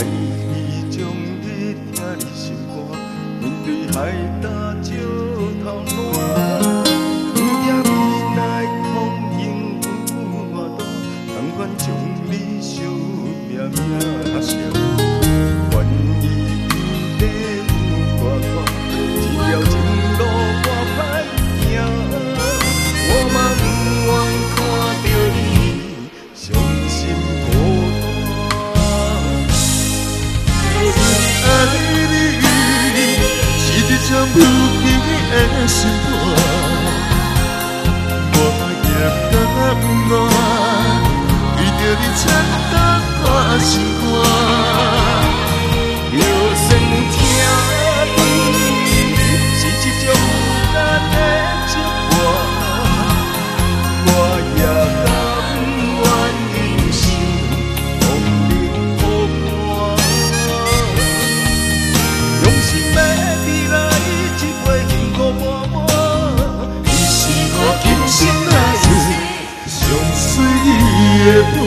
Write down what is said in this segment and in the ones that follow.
爱你将你听你心肝，面对海干。的心窝，我。也甘愿为着你牵担我的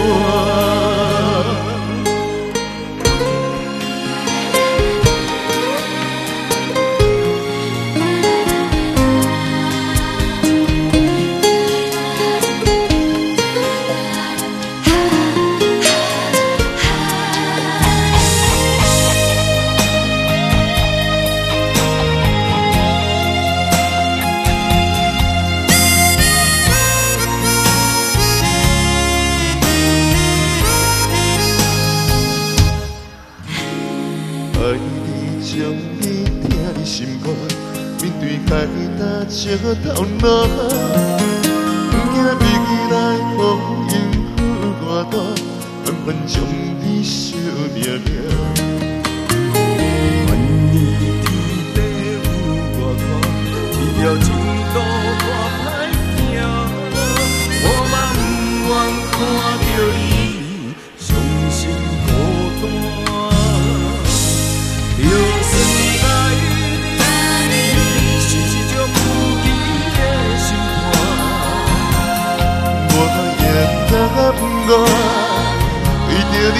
爱你将你疼在心肝，面对海大石头难，不惊未来风雨有偌大，偏偏将你惜命命。愿你天地有我看，一条情路我歹行，我嘛不愿看到你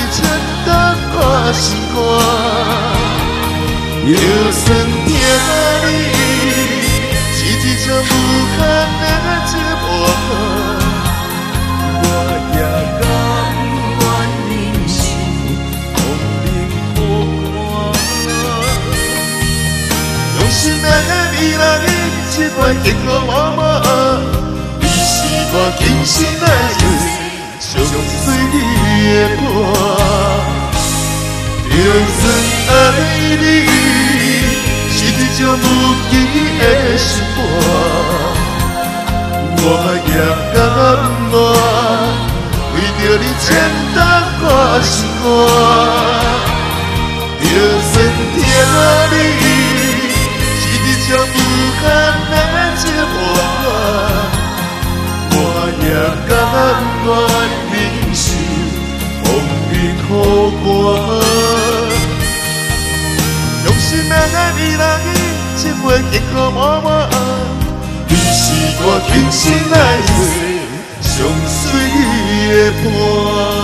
为着你牵担我心肝。就算疼你是一种无限的折磨，我也甘愿忍受风冷苦寒。用心的你来一杯幸福满满，你是我今生的相随你的伴。就算爱你是一种无期的心伴，我也甘愿为着你承担我心肝。的爱你来一杯幸福满满，你是我今生来最上水的伴。